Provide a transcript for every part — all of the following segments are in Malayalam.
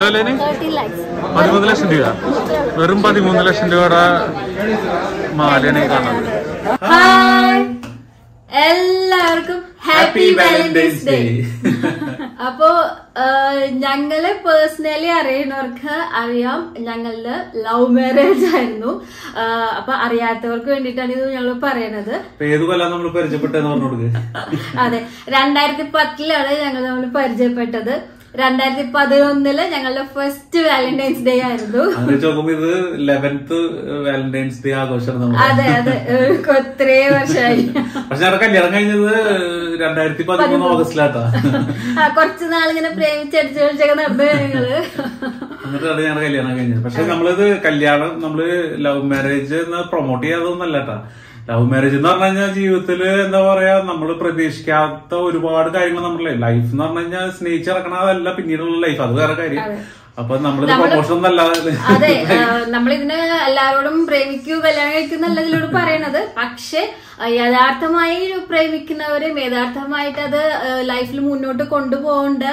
പതിമൂന്ന് ലക്ഷം രൂപ വെറും പതിമൂന്ന് ലക്ഷം രൂപയുടെ മാലയാണ് ഈ കാണുന്നത്. ഹായ് എല്ലാവർക്കും ഹാപ്പി വാലന്റൈൻസ് ഡേ അപ്പോ ഞങ്ങളെ പേഴ്സണലി അറിയുന്നവർക്ക് അറിയാം ഞങ്ങളുടെ ലവ് മാരേജ് ആയിരുന്നു. അപ്പൊ അറിയാത്തവർക്ക് വേണ്ടിട്ടാണ് ഇത് ഞങ്ങൾ പറയുന്നത് ഇപ്പൊ ഏത് കൊല്ലം നമ്മൾ പരിചയപ്പെട്ടെന്ന് പറഞ്ഞു കൊടുക്കുക അതെ രണ്ടായിരത്തി പത്തിലാണ് ഞങ്ങൾ നമ്മൾ പരിചയപ്പെട്ടത്. രണ്ടായിരത്തി പതിനൊന്നിൽ ഞങ്ങളുടെ ഫസ്റ്റ് വാലന്റൈൻസ് ഡേ ആയിരുന്നു. ഇത് ലെവൻത്ത് വാലന്റൈൻസ് ഡേ ആഘോഷം അതെ അതെ. ഒത്തിരി വർഷമായി. പക്ഷെ ഞങ്ങളുടെ കല്യാണം കഴിഞ്ഞത് രണ്ടായിരത്തി പതിമൂന്ന്. ഓഗസ്റ്റിലാട്ടാ. ആ, കുറച്ച് നാളിങ്ങനെ പ്രേമിച്ചടിച്ചു കളിച്ചൊക്കെ നടന്നു ഞങ്ങൾ. എന്നിട്ടാണ് ഞങ്ങളുടെ കല്യാണം കഴിഞ്ഞത്. പക്ഷെ നമ്മളിത് കല്യാണം നമ്മൾ ലവ് മാരേജ് പ്രൊമോട്ട് ചെയ്യാതൊന്നല്ല കേട്ടാ ലവ് മാരേജ് എന്ന് പറഞ്ഞു കഴിഞ്ഞാൽ ജീവിതത്തിൽ എന്താ പറയാ നമ്മൾ പ്രതീക്ഷിക്കാത്ത ഒരുപാട് കാര്യങ്ങൾ നമ്മുടെ ലൈഫ് എന്ന് പറഞ്ഞു കഴിഞ്ഞാൽ സ്നേഹിച്ചിറക്കണതല്ല പിന്നീടുള്ള ലൈഫ് അത് വേറെ കാര്യം. അപ്പൊ നമ്മളിത് പ്രൊമോഷൻ അതെ നമ്മളിതിന് എല്ലാവരോടും പ്രേമിക്കൂ കല്യാണം കഴിക്കുന്നല്ല ഇതിലൂടെ പറയണത്. പക്ഷെ യഥാർത്ഥമായി പ്രേമിക്കുന്നവരും യഥാർത്ഥമായിട്ട് അത് ലൈഫിൽ മുന്നോട്ട് കൊണ്ടുപോകേണ്ട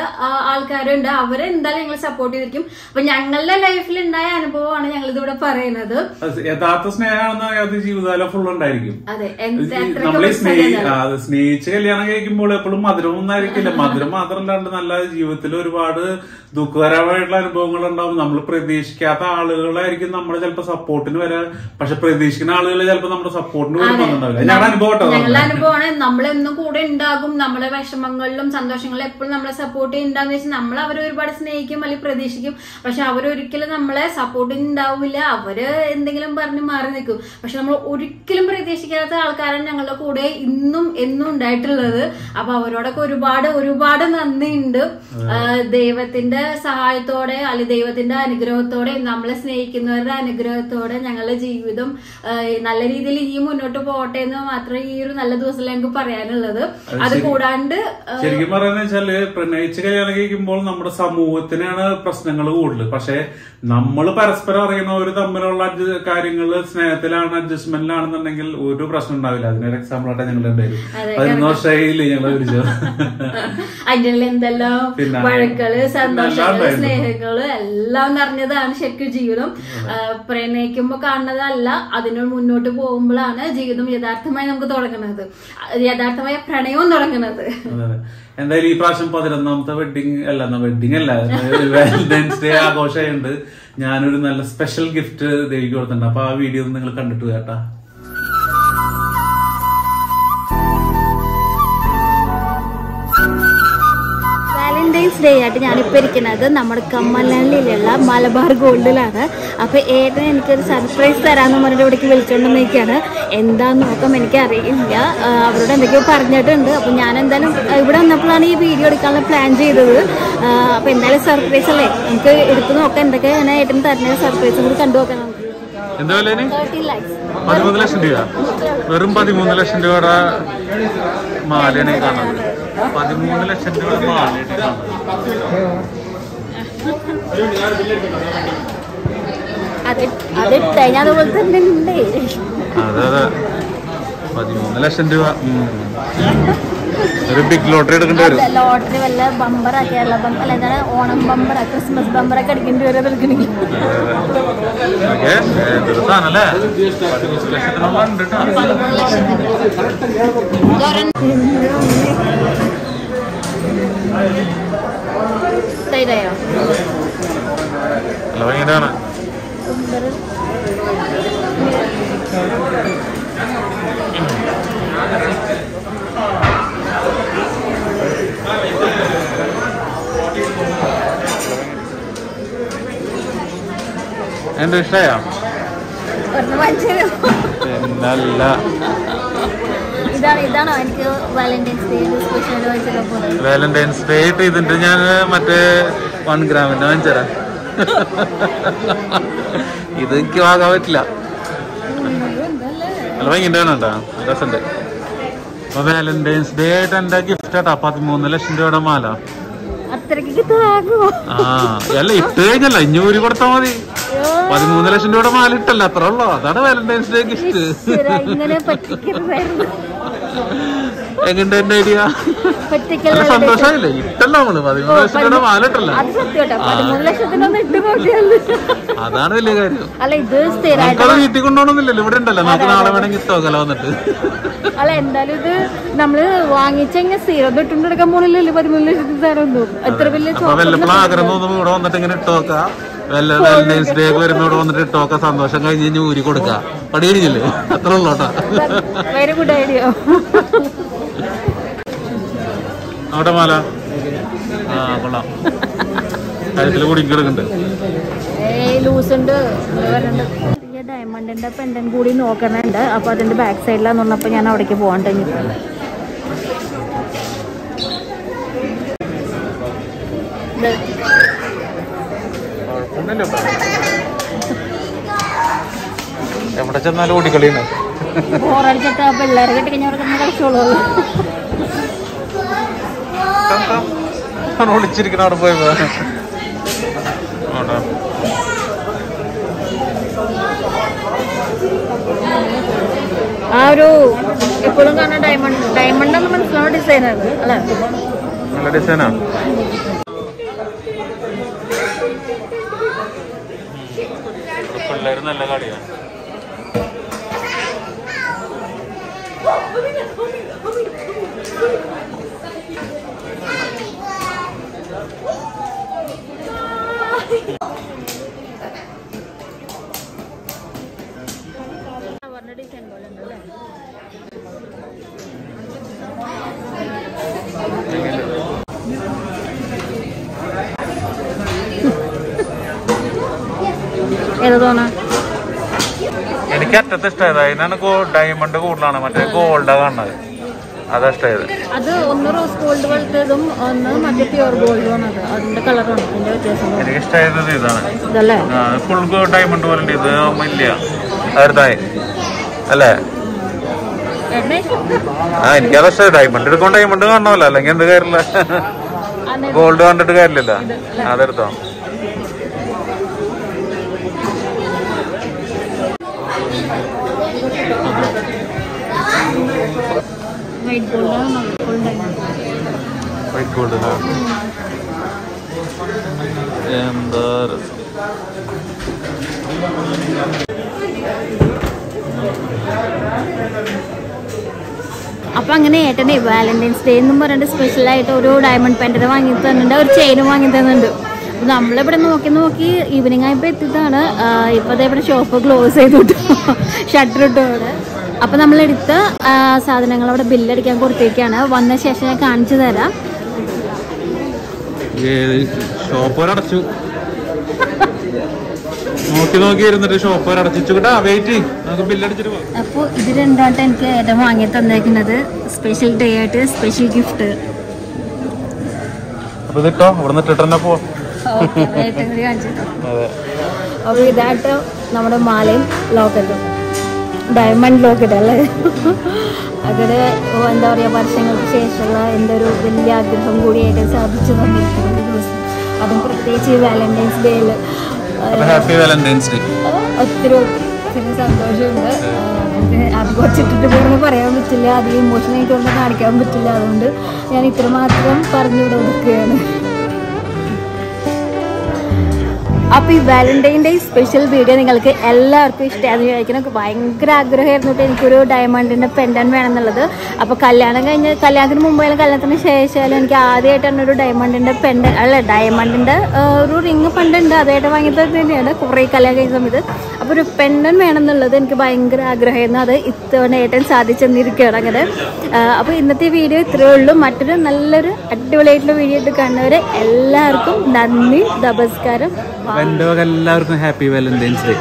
ആൾക്കാരുണ്ട്. അവരെ എന്തായാലും ഞങ്ങൾ സപ്പോർട്ട് ചെയ്തിരിക്കും. അപ്പൊ ഞങ്ങളുടെ ലൈഫിൽ ഉണ്ടായ അനുഭവമാണ് ഞങ്ങൾ ഇതിവിടെ പറയുന്നത് യഥാർത്ഥ സ്നേഹമാണെന്ന് അത് ജീവിതകാലം ഫുൾ ഉണ്ടായിരിക്കും. അതെ നമ്മൾ സ്നേഹിച്ച് കല്യാണം കഴിക്കുമ്പോൾ എപ്പോഴും മധുരം ഒന്നും ആയിരിക്കില്ല. മധുരം മാത്രമല്ലാണ്ട് നല്ല ജീവിതത്തിൽ ഒരുപാട് ദുഃഖകരമായിട്ടുള്ള അനുഭവങ്ങൾ ഉണ്ടാവും നമ്മൾ പ്രതീക്ഷിക്കാത്ത ആളുകളായിരിക്കും നമ്മളെ ചിലപ്പോൾ സപ്പോർട്ടിന് വരെ പക്ഷെ പ്രതീക്ഷിക്കുന്ന ആളുകൾ ചിലപ്പോൾ നമ്മുടെ സപ്പോർട്ടിന് വന്നിട്ടുണ്ടാവില്ല. ഞങ്ങളുടെ അനുഭവമാണ്. നമ്മളെന്നും കൂടെ ഉണ്ടാകും. നമ്മളെ വിഷമങ്ങളിലും സന്തോഷങ്ങളിലും എപ്പോഴും നമ്മളെ സപ്പോർട്ട് ചെയ്യുന്നുണ്ടെന്ന് വെച്ചാൽ നമ്മൾ അവരെ ഒരുപാട് സ്നേഹിക്കും അല്ലെങ്കിൽ പ്രതീക്ഷിക്കും. പക്ഷെ അവരൊരിക്കലും നമ്മളെ സപ്പോർട്ട് ഉണ്ടാവില്ല അവർ എന്തെങ്കിലും പറഞ്ഞ് മാറി നിൽക്കും. പക്ഷെ നമ്മൾ ഒരിക്കലും പ്രതീക്ഷിക്കാത്ത ആൾക്കാരാണ് ഞങ്ങളുടെ കൂടെ ഇന്നും എന്നും ഉണ്ടായിട്ടുള്ളത്. അപ്പൊ അവരോടൊക്കെ ഒരുപാട് ഒരുപാട് നന്ദിയുണ്ട്. ദൈവത്തിന്റെ സഹായത്തോടെ അല്ലെങ്കിൽ ദൈവത്തിന്റെ അനുഗ്രഹത്തോടെ നമ്മളെ സ്നേഹിക്കുന്നവരുടെ അനുഗ്രഹത്തോടെ ഞങ്ങളുടെ ജീവിതം നല്ല രീതിയിൽ ഇനിയും മുന്നോട്ട് പോകട്ടെ എന്ന് മാത്രമേ ഈ ഒരു നല്ല ദിവസം ഞങ്ങൾക്ക് പറയാനുള്ളത്. അത് കൂടാണ്ട് ശരിക്കും പറയുന്നത് വെച്ചാൽ പ്രണയിച്ച് കല്യാണം കഴിക്കുമ്പോൾ നമ്മുടെ സമൂഹത്തിനാണ് പ്രശ്നങ്ങൾ കൂടുതൽ പക്ഷെ നമ്മൾ പരസ്പരം അറിയുന്നവർ തമ്മിലുള്ള കാര്യങ്ങൾ സ്നേഹത്തിലാണ് അഡ്ജസ്റ്റ്മെന്റിലാണെന്നുണ്ടെങ്കിൽ ഒരു പ്രശ്നം ഉണ്ടാവില്ല. അതിനൊരു എക്സാമ്പിൾ ആയിട്ട് ഞങ്ങൾ ഉണ്ടായിരുന്നു പതിനൊന്ന് വർഷമായില്ലേ ഞങ്ങൾ വിളിച്ചു അതിനുള്ള എന്തെല്ലാം വഴക്കൾ സന്തോഷങ്ങൾ സ്നേഹങ്ങൾ എല്ലാം നിറഞ്ഞതാണ് ശരിക്കും ജീവിതം. പ്രണയിക്കുമ്പോ കാണുന്നതല്ല അതിന് മുന്നോട്ട് പോകുമ്പോഴാണ് ജീവിതം യഥാർത്ഥമായി നമുക്ക് തുടങ്ങുന്നത്. യഥാർത്ഥമായ പ്രണയവും തുടങ്ങുന്നത്. എന്തായാലും ഈ പ്രാവശ്യം പതിനൊന്നാമത്തെ വെഡിങ് അല്ല വെഡിങ് അല്ല വാലന്റൈൻസ് ഡേ ആഘോഷമുണ്ട് ഞാനൊരു നല്ല സ്പെഷ്യൽ ഗിഫ്റ്റ് ദേവിക്ക് കൊടുത്തിട്ടുണ്ട്. അപ്പൊ ആ വീഡിയോ നിങ്ങൾ കണ്ടിട്ട് കേട്ടാ. വാലന്റൈൻസ് ഡേ ആയിട്ട് ഞാനിപ്പോൾ ഇരിക്കുന്നത് നമ്മുടെ കമ്മലിലുള്ള മലബാർ ഗോൾഡിലാണ് അപ്പോൾ ഏട്ടൻ എനിക്കൊരു സർപ്രൈസ് തരാമെന്ന് പറഞ്ഞിട്ട് ഇവിടേക്ക് വിളിച്ചുകൊണ്ട് നിൽക്കുകയാണ് എന്താന്ന് നോക്കാം എനിക്ക് അറിയില്ല അവരോട് എന്തൊക്കെയോ പറഞ്ഞിട്ടുണ്ട്. അപ്പോൾ ഞാൻ എന്തായാലും ഇവിടെ വന്നപ്പോഴാണ് ഈ വീഡിയോ എടുക്കാനുള്ള പ്ലാൻ ചെയ്തത്. അപ്പോൾ എന്തായാലും സർപ്രൈസ് അല്ലേ? നമുക്ക് എടുത്ത് നോക്കാം എന്തൊക്കെയാണ് ഏട്ടൻ തരുന്ന സർപ്രൈസ് കൂടി കണ്ടു നോക്കാം നമുക്ക്. എന്താ വില പതിമൂന്ന് ലക്ഷം രൂപ. വെറും പതിമൂന്ന് ലക്ഷം രൂപയുടെ മാലയാണ് കാണുന്നത്. പതിമൂന്ന് ലക്ഷം രൂപ അത് പതിമൂന്ന് ലക്ഷം രൂപ ഒരു ബിഗ് ലോട്ടറി എടുക്കേണ്ടി വരും. ലോട്ടറി വല്ല ബമ്പറാ കേരള ബമ്പർ എന്താണ് ഓണം ബമ്പറാ ക്രിസ്മസ് ബമ്പറൊക്കെ അടിക്കേണ്ടി വരും പതിമൂന്ന് ലക്ഷത്തിനുള്ള ഉണ്ട് കേട്ടോ തൈരായോ അല്ല ഭയങ്കരമാണ് എന്താ ഇഷ്ടയോ? പിന്നല്ല. വാലന്റൈൻസ് ഡേ ആയിട്ട് ഇതിന്റെ ഞാൻ മറ്റേ വൺ ഗ്രാമിന്റെ വാങ്ങിച്ചരാ ഇത് എനിക്ക് വാങ്ങാൻ പറ്റില്ല. അല്ല ഭയങ്കര രസമുണ്ട് അപ്പൊ വാലന്റൈൻസ് ഡേ ആയിട്ട് എന്റെ ഗിഫ്റ്റ് ആട്ടാ. പതിമൂന്ന് ലക്ഷം രൂപയുടെ മാല. ആ അല്ല ഇട്ട് കഴിഞ്ഞല്ല ഇഞ്ഞൂരി കൊടുത്താ മതി. പതിമൂന്ന് ലക്ഷം രൂപയുടെ മാല ഇട്ടല്ല അത്ര ഉള്ളോ. അതാണ് വാലന്റൈൻസ് ഡേ ഗിഫ്റ്റ് എങ്ങനെ എങ്ങനെയുണ്ട് എന്റെ ഐഡിയ സന്തോഷമായില്ലേ? ഇട്ടല്ല നമ്മൾ. പതിമൂന്ന് ലക്ഷം രൂപയുടെ മാല ഇട്ടല്ല അത് സത്യം കേട്ടോ പതിമൂന്ന് ലക്ഷത്തിനൊന്നും ഇട്ട് നോക്കിയാൽ അതാണ് വലിയ കാര്യം. അല്ല ഇത് നമുക്കത് വീട്ടിൽ കൊണ്ടുപോകണമെന്നില്ലല്ലോ. ഇവിടെ ഉണ്ടല്ലോ. നമുക്ക് നാളെ വേണമെങ്കിൽ തോക്കല വന്നിട്ട്. അല്ല എന്തായാലും ഇത് നമ്മൾ വാങ്ങിച്ചെങ്കിൽ സ്ഥിരം ഇട്ടുണ്ടെടുക്കാൻ പോണില്ലല്ലോ. പതിമൂന്ന് ലക്ഷത്തിന് ഒന്നും എത്ര വലിയ വല്ലപ്പോഴും ആഗ്രഹം തോന്നുമ്പോ ഇവിടെ വന്നിട്ട് ഇങ്ങനെ ഇട്ടോക്കാം. വല്ല വാലന്റൈൻസ് ഡേ വരുമ്പോ ഇവിടെ വന്നിട്ട് ഇട്ടോക്ക. സന്തോഷം കഴിഞ്ഞ് കഴിഞ്ഞ് ഊരി കൊടുക്കാം. പടി കഴിഞ്ഞില്ലേ അത്ര ഉള്ളോട്ടാ വെരി ഗുഡ് ഐഡിയ അവിടെ മാല ആ കൊള്ളാം. കഴുത്തിൽ കൂടി കിടക്കുന്നുണ്ട് ഡയമണ്ടിന്റെ പെൻഡൻ കൂടി നോക്കണുണ്ട്. അപ്പൊ അതിന്റെ ബാക്ക് സൈഡിലാന്ന് പറഞ്ഞപ്പോ ഞാൻ അവിടേക്ക് പോകണ്ട എവിടെ ചെന്നാലും ഓടിക്കളിയാണ്. ബോറടിച്ചിട്ട് പിള്ളേരെ കെട്ടിക്കഴിഞ്ഞവർക്ക് കഴിഞ്ഞാൽ കളിച്ചോളൂ ഒളിച്ചിരിക്കണ അവിടെ അവിടെ. ആ ഒരു എപ്പോഴും കാണുന്ന ഡയമണ്ട് ഡയമണ്ട് എന്ന് മനസ്സിലാവുന്ന ഡിസൈനാണ് അല്ലേ? നല്ല ഡിസൈനാണ് പിള്ളേര് നല്ല കളിയാ. എനിക്ക് അറ്റത്ത് ഇഷ്ടമായത് അതിനാണ് ഡയമണ്ട് കൂടുതലാണ്. മറ്റേ ഗോൾഡാ കാണുന്നത്. അതാ ഇഷ്ടമായത്. അത് ഒന്ന് റോസ് ഗോൾഡ് പോലത്തേതും ഒന്ന് മറ്റേ പ്യുവർ ഗോൾഡും ആണ് അത്. അതിന്റെ കളറാണ് അതിന്റെ വ്യത്യാസം എനിക്ക് ഇഷ്ടമായത് ഇതാണ്. ഇതല്ലേ? ഫുൾ ഡയമണ്ട് പോലെ ഇത്? വലിയ അതായി അല്ലേ? ആ എനിക്കത് ഇഷ്ടമായി ഡയമണ്ട് എടുക്കുമ്പോൾ ഡയമണ്ട് കാണണമല്ലോ അല്ലെങ്കിൽ എന്ത് കാര്യമില്ല. ഗോൾഡ് കണ്ടിട്ട് കാര്യമില്ല. അതെടുത്തോ. White gold gold white gold എന്താ രസം? അപ്പൊ അങ്ങനെ ഏട്ടനെ വാലന്റൈൻസ് ഡേ എന്നും പറഞ്ഞിട്ട് സ്പെഷ്യൽ ആയിട്ട് ഒരു ഡയമണ്ട് പെൻഡന്റ് വാങ്ങി തന്നിട്ടുണ്ട് ഒരു ചെയിനും വാങ്ങി തന്നിട്ടുണ്ട്. നമ്മളിവിടെ നോക്കി നോക്കി ഈവനിങ് ആയപ്പോ എത്തിയതാണ്. ആ, ഇപ്പൊ ദേ ഇവിടെ ഷോപ്പ് ക്ലോസ് ചെയ്തിട്ടു. ഷട്ടർ ഇട്ടു അവിടെ അപ്പൊ നമ്മൾ എടുത്ത സാധനങ്ങൾ അവിടെ ബില്ലടിക്കാൻ കൊടുത്തേക്കാണ്. വന്ന ശേഷം ഞാൻ കാണിച്ചു തരാം. ഷോപ്പ് അടച്ചു. നോക്കി നോക്കി ഇരുന്നിട്ട് ഷോപ്പ് വെയിറ്റ് നമുക്ക് ബില്ലടിച്ചിട്ട് അപ്പോൾ ഇത് രണ്ടാമത്തെ എനിക്ക് ഏട്ടൻ വാങ്ങി തന്നേക്കുന്നത്? സ്പെഷ്യൽ ഡേ ആയിട്ട് സ്പെഷ്യൽ ഗിഫ്റ്റ് അപ്പൊ ഇതിട്ടോ ഇവിടെ നിന്ന് ഇട്ടിട്ട് തന്നെ പോവാം. അതെ. അപ്പോൾ ഇതായിട്ട് നമ്മുടെ മാലയും ലോക്കറ്റും ഡയമണ്ട് ലോക്കറ്റ് അല്ലേ? അങ്ങനെ എന്താ പറയുക വർഷങ്ങൾക്ക് ശേഷമുള്ള എന്റെ ഒരു വലിയ ആഗ്രഹം കൂടിയായിട്ട് സാധിച്ചു തന്നിരിക്കുന്ന ഒരു ദിവസം. അതും പ്രത്യേകിച്ച് ഈ വാലന്റൈൻസ് ഡേയിൽ ഹാപ്പി വാലന്റൈൻസ് ഡേ ഒത്തിരി ഒത്തിരി സന്തോഷമുണ്ട്. അത് അത് കുറച്ചിട്ടിട്ട് പോലും പറയാൻ പറ്റില്ല. അധികം ഇമോഷനായിട്ടൊന്നും കാണിക്കാൻ പറ്റില്ല. അതുകൊണ്ട് ഞാൻ ഇത്രമാത്രം പറഞ്ഞിവിടെ നിൽക്കുകയാണ് അപ്പോൾ ഈ വാലന്റൈൻ ഡേ സ്പെഷ്യൽ വീഡിയോ നിങ്ങൾക്ക് എല്ലാവർക്കും ഇഷ്ടമായിരുന്നു ചോദിക്കണം എനിക്ക് ഭയങ്കര ആഗ്രഹമായിരുന്നു കേട്ടോ. എനിക്കൊരു ഡയമണ്ടിന്റെ പെൻഡൻ വേണമെന്നുള്ളത്. അപ്പോൾ കല്യാണം കഴിഞ്ഞ് കല്യാണത്തിന് മുമ്പായാലും കല്യാണത്തിന് ശേഷമായാലും എനിക്ക് ആദ്യമായിട്ടാണ് ഒരു ഡയമണ്ടിന്റെ പെൻഡൻ അല്ല ഡയമണ്ടിന്റെ ഒരു റിങ് പണ്ടുണ്ട് അതായിട്ട് വാങ്ങിയത് തന്നെയാണ്. കുറേ കല്യാണം കഴിഞ്ഞ സമയത്ത്. അപ്പോൾ ഒരു പെൻഡൻ വേണമെന്നുള്ളത് എനിക്ക് ഭയങ്കര ആഗ്രഹമായിരുന്നു. അത് ഇത്തവണ ഏട്ടൻ സാധിച്ചെന്നിരിക്കുകയാണ് അങ്ങനെ. അപ്പോൾ ഇന്നത്തെ വീഡിയോ ഇത്രയേ ഉള്ളൂ. മറ്റൊരു നല്ലൊരു അടിപൊളിയായിട്ടുള്ള വീഡിയോ ഇട്ട് കാണുന്നവരെ എല്ലാവർക്കും നന്ദി നമസ്കാരം. വക എല്ലാവർക്കും ഹാപ്പി വാലന്റൈൻസ് ഡേ